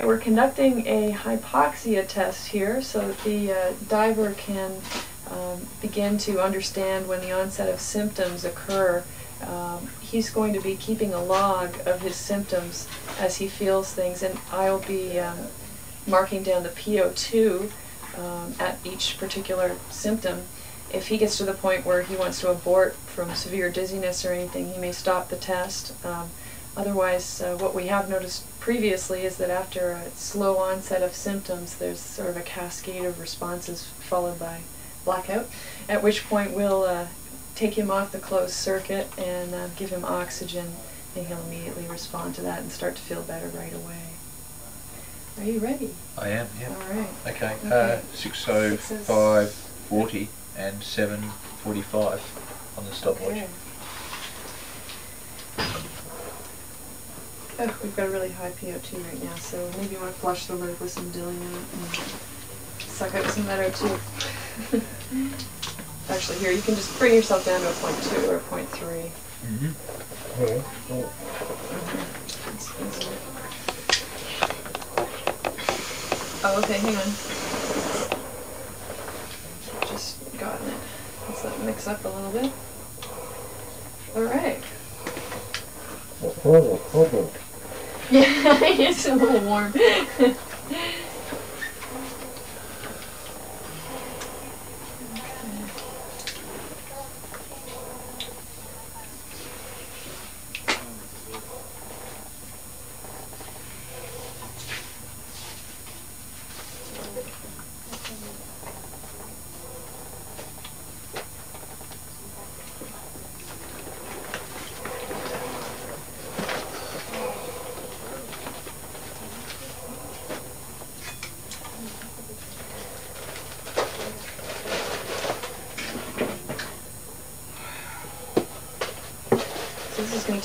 We're conducting a hypoxia test here so that the uh, diver can um, begin to understand when the onset of symptoms occur. Um, he's going to be keeping a log of his symptoms as he feels things, and I'll be um, marking down the PO2 um, at each particular symptom. If he gets to the point where he wants to abort from severe dizziness or anything, he may stop the test. Um, otherwise, uh, what we have noticed previously is that after a slow onset of symptoms, there's sort of a cascade of responses followed by blackout, at which point we'll uh, take him off the closed circuit and uh, give him oxygen, and he'll immediately respond to that and start to feel better right away. Are you ready? I am, yeah. All right. Okay, Okay. uh, 605, 40 and 745 on the stopwatch. Okay. Oh, we've got a really high PO2 right now, so maybe you want to flush the lid with some diluent and suck out some of that O2. Actually, here, you can just bring yourself down to a point two or a point three. Mm-hmm. It's easier. Oh, okay, hang on. Just gotten it. Let's let it mix up a little bit. All right. Yeah, it's a little warm.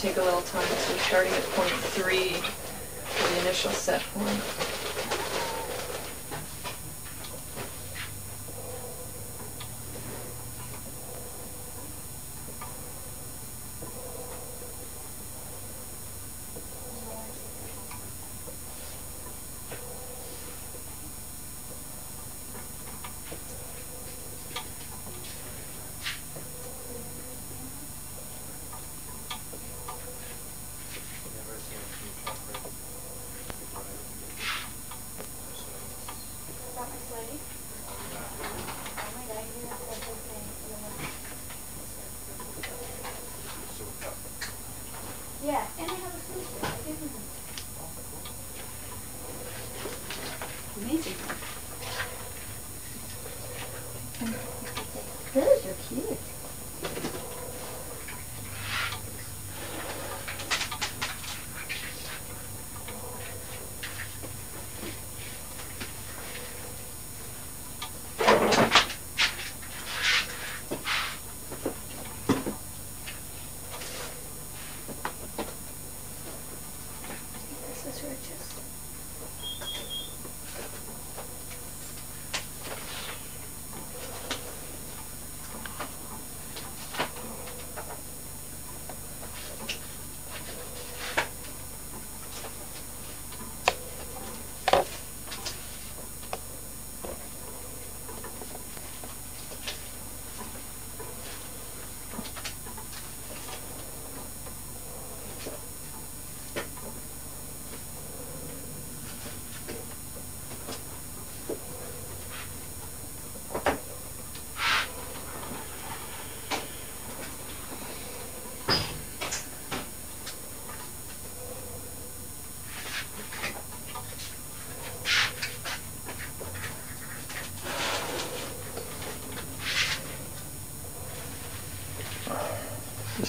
take a little time, so starting at point three the initial set point.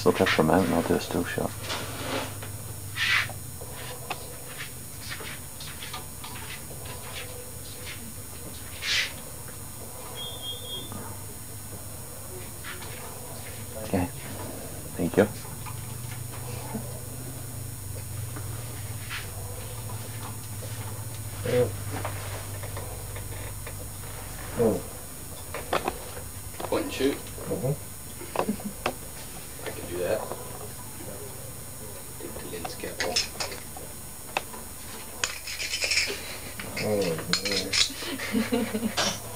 Just look up for a moment and I'll do a still shot. Okay. Thank you. Point and shoot. Mm-hmm. Take the lens cap off. Oh,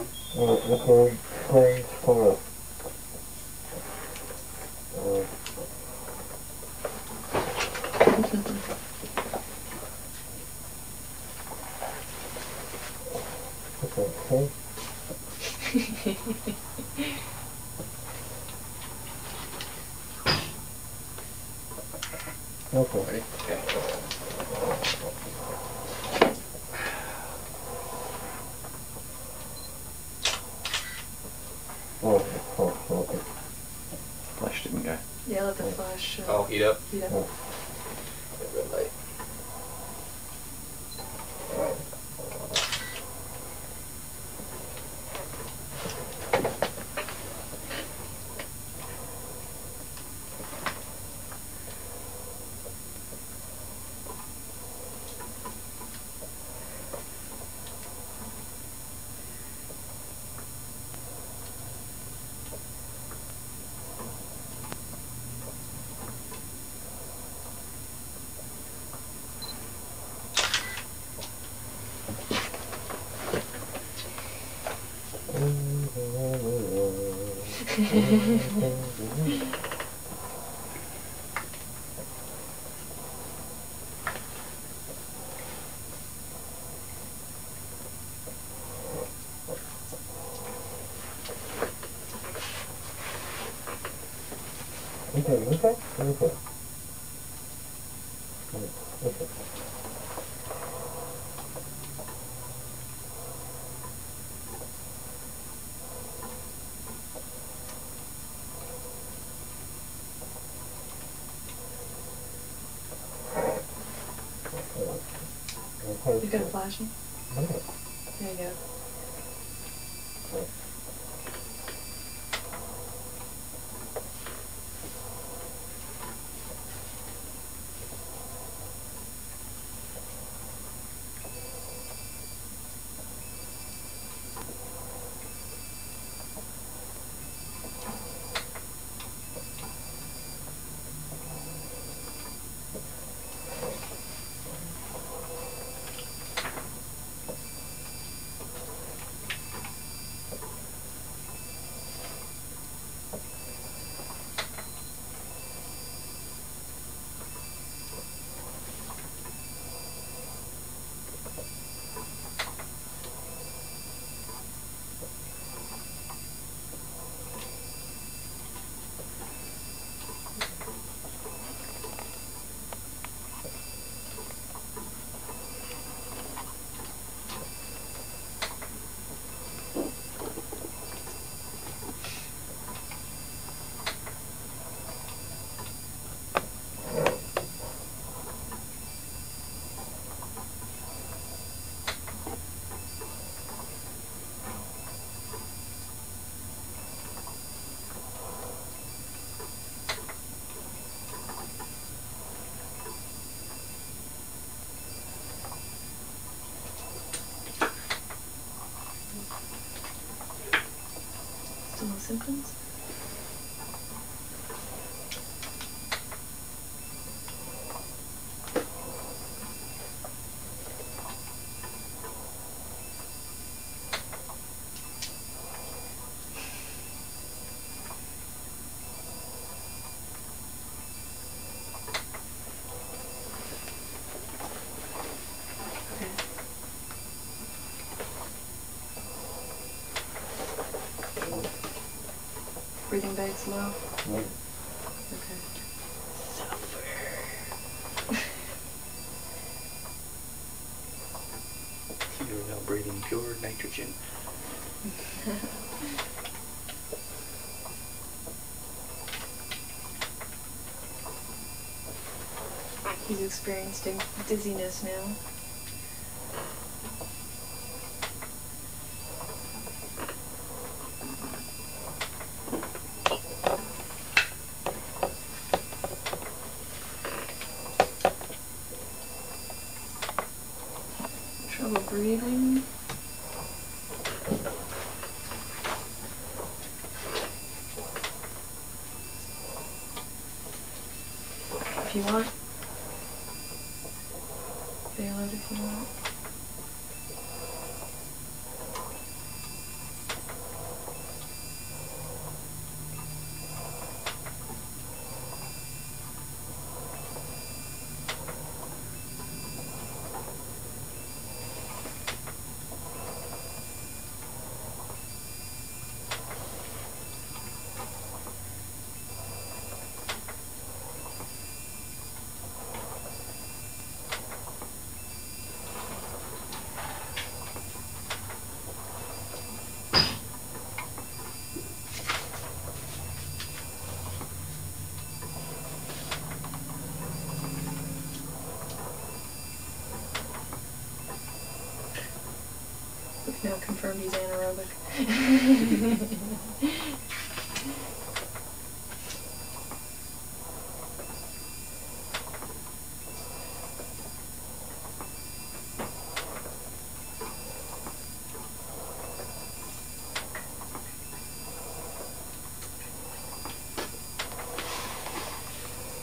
on. okay, playing for uh, okay, okay. Ready? Okay. Oh, oh, okay. Flash didn't go. Yeah, let the flash. Uh, Oh, heat up. heat up. Okay, okay, okay. Okay. You got it flashing? Okay. There you go. Still no symptoms? Okay. Breathing very slow. Right. Okay. You're now breathing pure nitrogen. He's experiencing dizziness now. if you want. Bail out if you want. We've now confirmed he's anaerobic.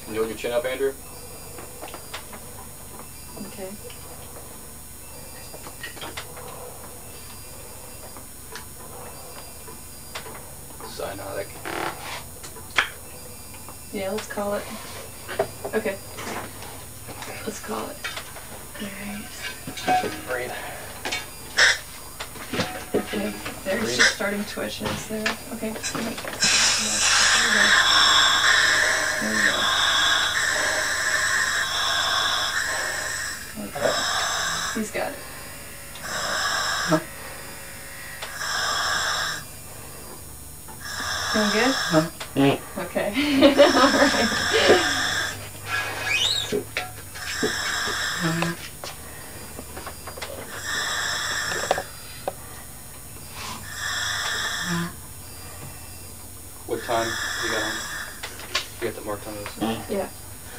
You hold your chin up, Andrew? okay. Cyanotic. Yeah, let's call it. Okay. Let's call it. Alright. Breathe. Okay. There's Breathe. just starting twitches there. Okay. There we go. There we go. Okay. He's got it. Feeling good? Mm. Okay. Alright. What time you got on? You got that marked on this? Yeah.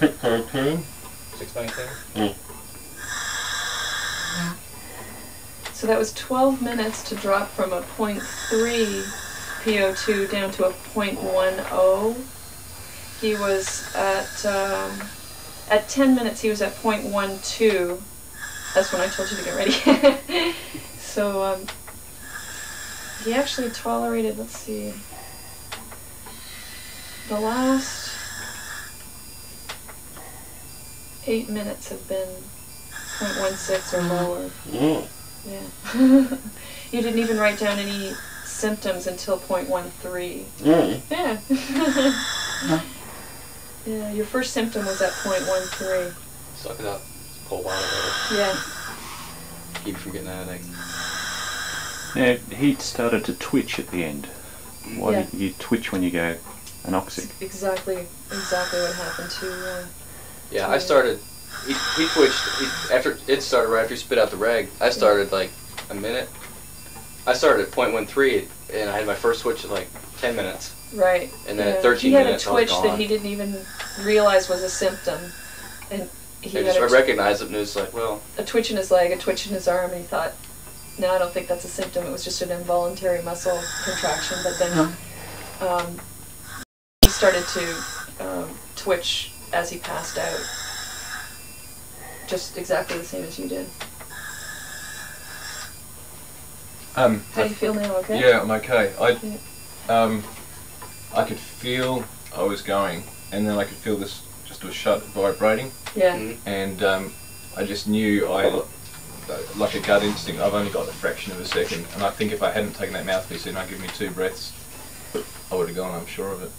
Six eighteen. Six nineteen? Mm. So that was 12 minutes to drop from a 0.3 PO2 down to a 0.10. He was at um, at 10 minutes. He was at 0.12. That's when I told you to get ready. so um, he actually tolerated. Let's see. The last eight minutes have been 0.16 or lower. Mm. Yeah. you didn't even write down any symptoms until 0.13. Mm. Yeah. yeah, your first symptom was at 0.13. Suck it up. Just pull water out Yeah. of it. Keep you from getting that thing. Now, he started to twitch at the end. Why Yeah. do you twitch when you go anoxic? It's exactly exactly what happened to uh, Yeah, So- I started. He, he twitched he, after it started right after he spit out the rag. I started like a minute. I started at point one three, and I had my first twitch at like ten minutes. right. And then yeah. at 13 he had minutes, a I was twitch that he didn't even realize was a symptom, and he I just a I recognized it, and it was like, well, a twitch in his leg, a twitch in his arm, and he thought, no, I don't think that's a symptom. It was just an involuntary muscle contraction. But then um, he started to um, twitch as he passed out, just exactly the same as you did. Um, How do you feel now? Okay. yeah, I'm okay. I, um, I could feel I was going, and then I could feel this just was shut vibrating, Yeah. mm, and um, I just knew I, like a gut instinct, I've only got a fraction of a second, and I think if I hadn't taken that mouthpiece in, I'd give me two breaths, I would have gone. I'm sure of it.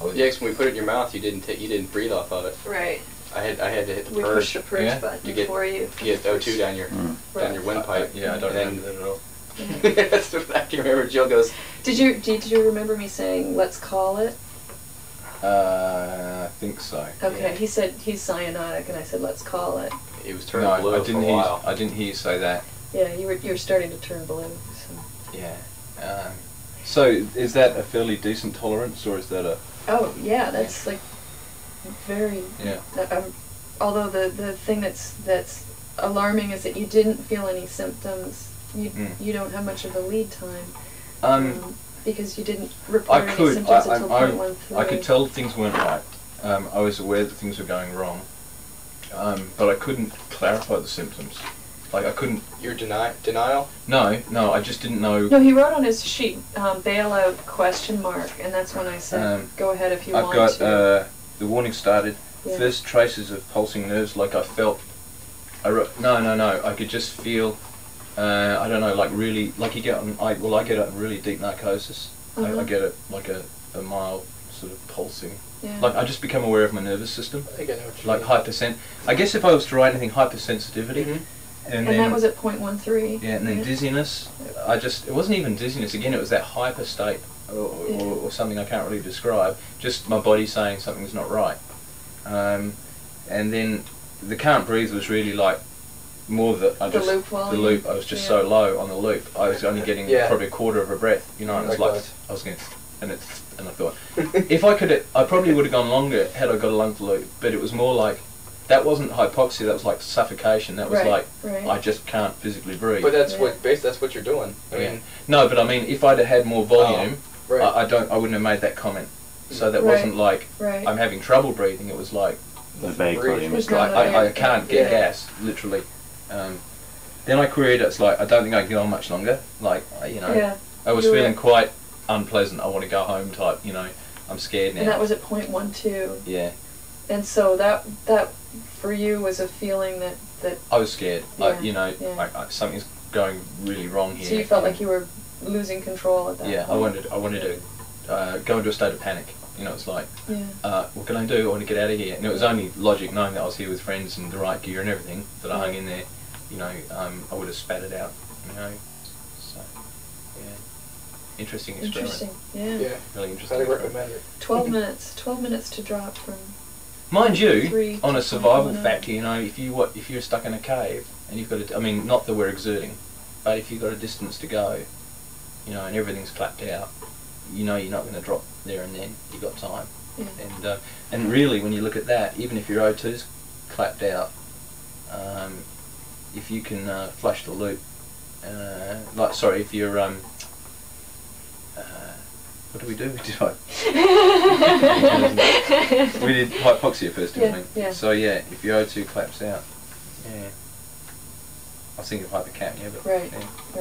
I was- yeah. 'cause when we put it in your mouth, you didn't take, you didn't breathe off of it. Right. I had I had to hit the We purge. pushed the purge Yeah. button You get- for you. You get O2 down your Mm. down your I- I- windpipe. yeah, I don't and remember that at all. That's what I can remember. Jill goes, Did you did you remember me saying let's call it? Uh, I think so. Okay. yeah. He said he's cyanotic, and I said let's call it. he was turning No, blue I for a didn't hear. while. I didn't hear you say that. Yeah, you were you were starting to turn blue. So. Yeah. Um, so is that a fairly decent tolerance, or is that a? Oh yeah, that's like very. Yeah. that- um, although the the thing that's that's alarming is that you didn't feel any symptoms. You Mm. you don't have much of a lead time. Um, because you didn't report I any could. I, symptoms I, until I, 0.13. I could tell things weren't right. um, I was aware that things were going wrong, um, but I couldn't clarify the symptoms. Like I couldn't. Your deny denial. No, no, I just didn't know. No, he wrote on his sheet um, bailout question mark, and that's when I said, Um, "Go ahead if you want to. I've want got to." uh, the warning started. Yeah. First traces of pulsing nerves, like I felt. I wrote, no, no, no. I could just feel. Uh, I don't know, like really, like you get on. I well, I get on really deep narcosis. I, Uh-huh. I get it like a, a mild sort of pulsing. yeah. Like I just become aware of my nervous system. I think I know what you Like mean. hypersen. I guess if I was to write anything, hypersensitivity, Mhm. and, and then that was at point one three. yeah, and then dizziness. I just it wasn't even dizziness. Again, it was that hyper state or, Yeah. or, or something I can't really describe. Just my body saying something's not right. Um, and then the can't breathe was really like more that I The just loop the loop. I was just Yeah. so low on the loop. I was only getting Yeah. probably a quarter of a breath. You know, and it was like Likewise. I was going and it and I thought if I could, I probably would have gone longer had I got a lung loop. But it was more like that wasn't hypoxia. That was like suffocation. That was Right, like right. I just can't physically breathe. But that's Yeah. what base. That's what you're doing. I Yeah. mean, No, but I mean, if I'd have had more oh, volume, right. I, I don't, I wouldn't have made that comment. So that Right. wasn't like Right. I'm having trouble breathing. It was like The vague volume is I, like I, I can't get Yeah. gas, literally. Um, then I queried. It's like I don't think I can go on much longer. Like I- you know, yeah. I was feeling quite unpleasant. I want to go home. Type, you know, I'm scared now. And that was at point one two. yeah, And so that that for you was a feeling that that I was scared. Yeah, I, you know, yeah. I, I, something's going really wrong here. so you felt like you were losing control at that Yeah, I wanted, I wanted to uh, go into a state of panic. You know, it's like. Yeah. uh, what can I do? I want to get out of here. And it was only logic, knowing that I was here with friends and the right gear and everything, that I hung in there. You know, um, I would have spat it out. You know, so yeah, interesting experiment. Interesting. Yeah. yeah. Really interesting. Highly recommend it. Twelve minutes. Twelve minutes to drop from. Mind you, on a survival 1.0. factor, you know, if you what if you're stuck in a cave and you've got to, I mean, not that we're exerting, but if you've got a distance to go, you know, and everything's clapped out, you know, you're not going to drop there and then. You've got time. Yeah. And uh, and really, when you look at that, even if your O2's clapped out, um, if you can uh, flush the loop, uh, like sorry, if you're um, uh, what do we do? Did I- we did hypoxia first, didn't Yeah, we? yeah. So yeah, if your O2 claps out, yeah. I was thinking hypercapnia, but Right. yeah.